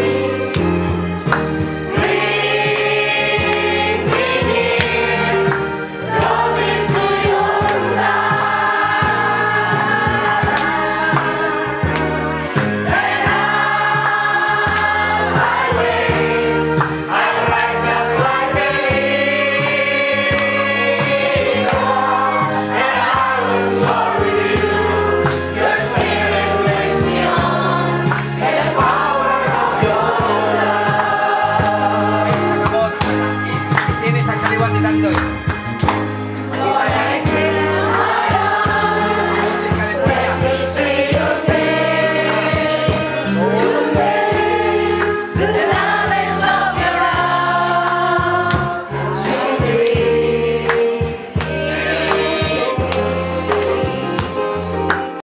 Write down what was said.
Bye. 干豆